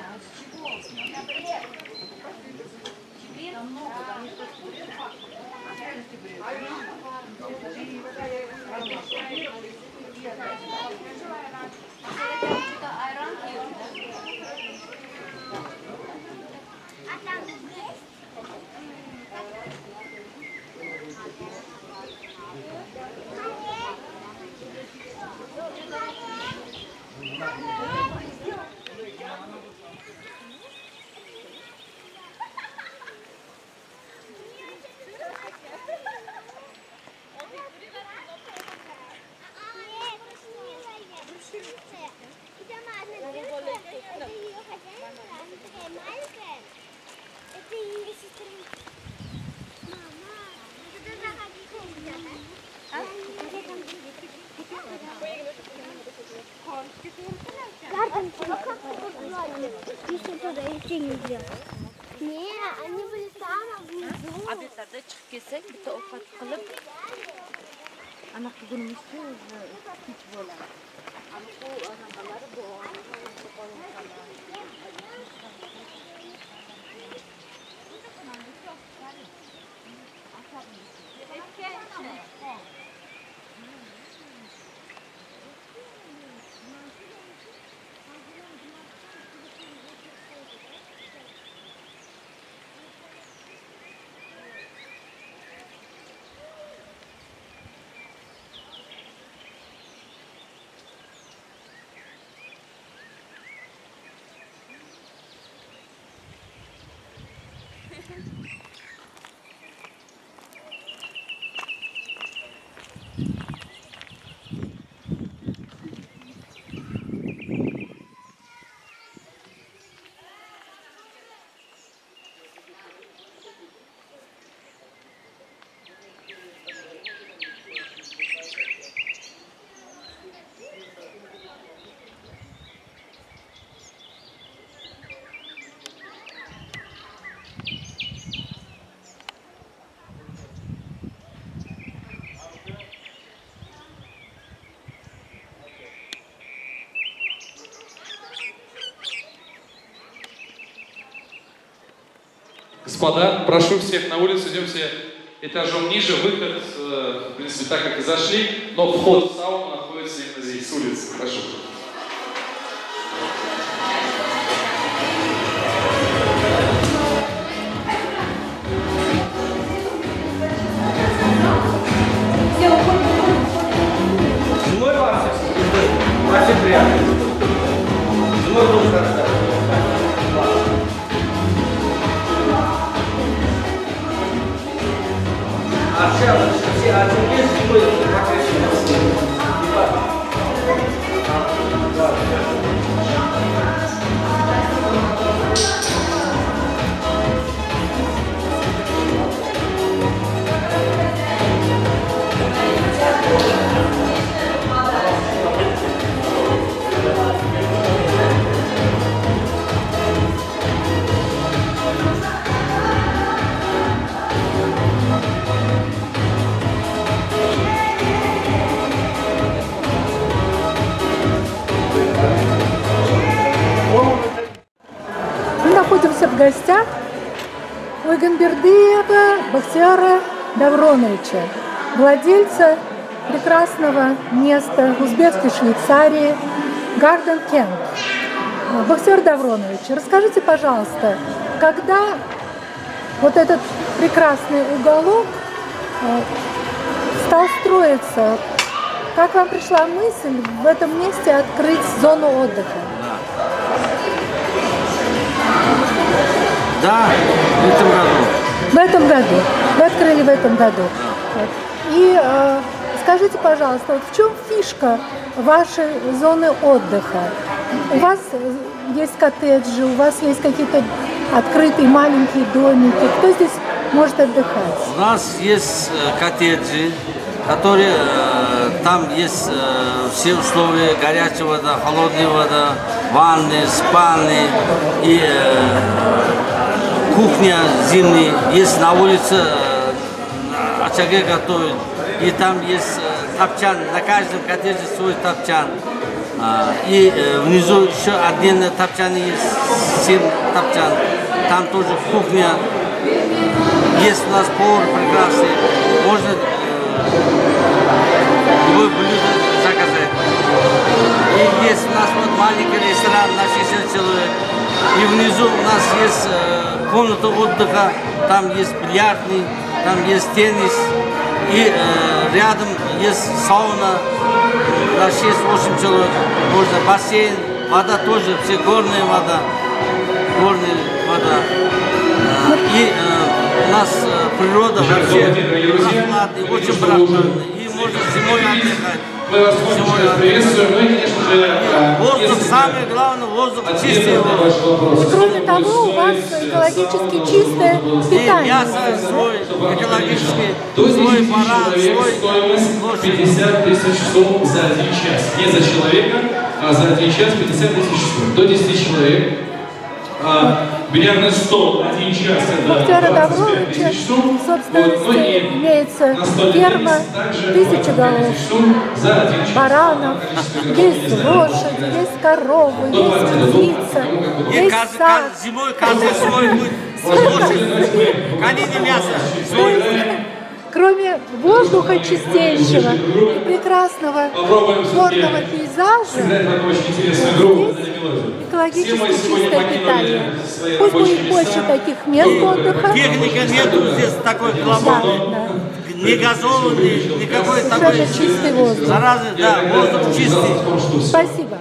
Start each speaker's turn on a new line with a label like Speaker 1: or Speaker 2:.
Speaker 1: Это
Speaker 2: Abiyatlarda chiqib kelsak, bitta ovqat qilib aniq bugunimiz kech bo'ladi. Aniq
Speaker 3: Господа, прошу всех на улицу, идемте этажом ниже, выход, э, в принципе, так как и зашли, но вход в сауну находится именно здесь, с улицы. Прошу.
Speaker 4: Все, а теперь зимой покрасилась.
Speaker 5: У Игенбердиева Бахтияра Давроновича, владельца прекрасного места в узбекской Швейцарии Гарден Кент. Бахтияр Давронович, расскажите, пожалуйста, когда вот этот прекрасный уголок э, стал строиться. Как вам пришла мысль в этом месте открыть зону отдыха?
Speaker 4: Да, в этом году.
Speaker 5: В этом году. Вы открыли в этом году. Вот. И э, скажите, пожалуйста, вот в чем фишка вашей зоны отдыха? У вас есть коттеджи, у вас есть какие-то открытые маленькие домики. Кто здесь может отдыхать?
Speaker 4: У нас есть э, коттеджи, которые э, там есть э, все условия, горячая вода, холодная вода, ванны, спальни и э, кухня зимняя. Есть на улице э, очаге готовят. И там есть э, топчан, на каждом коттедже свой топчан. А, И э, внизу еще отдельно топчан есть, семь топчан. Там тоже кухня. Есть у нас повар прекрасный. Можно любое блюдо заказать. И есть у нас вот маленький ресторан на 60 человек. И внизу у нас есть комната отдыха, там есть бильярдный, там есть теннис. И э, рядом есть сауна на 6-8 человек. Можно бассейн, вода тоже, все горная вода. Горная вода. Э, И э, у нас э, природа вообще прохладная, очень прохладная. И можно зимой отдыхать.
Speaker 3: Мы вас очень приветствуем. Ну и, конечно же,
Speaker 4: Воздух, самое главное, воздух, чистый.
Speaker 5: Кроме того, у вас экологически чистое питание.
Speaker 4: мясо свой, экологический,
Speaker 3: До 10
Speaker 4: свой баран,
Speaker 3: человек,
Speaker 4: свой
Speaker 3: стоимость
Speaker 4: лошадь.
Speaker 3: 50 тысяч сум за один час. Не за человека, а за один час 50 тысяч сум. До 10 человек. Бильярдный стол один час это
Speaker 5: Бахтияра
Speaker 3: 25
Speaker 5: Давровича
Speaker 3: тысяч сум. Вот, ну и
Speaker 5: имеется
Speaker 3: настольный
Speaker 5: ферма, тысяча
Speaker 3: 25
Speaker 5: голов,
Speaker 3: за один час.
Speaker 5: баранов, есть лошадь, есть коровы, есть
Speaker 3: 20 до
Speaker 5: птица, есть сад.
Speaker 4: зимой каждый свой будет. Лошадь, конины мясо.
Speaker 5: Кроме воздуха чистейшего и прекрасного горного пейзажа, Здесь
Speaker 3: на.
Speaker 5: Экологически чистое питание. Пусть будет больше таких мест отдыха.
Speaker 4: Техника нету здесь такой
Speaker 5: да.
Speaker 4: Не газованный, никакой такой
Speaker 5: чистый воздух.
Speaker 4: заразы, да, воздух чистый.
Speaker 5: Спасибо.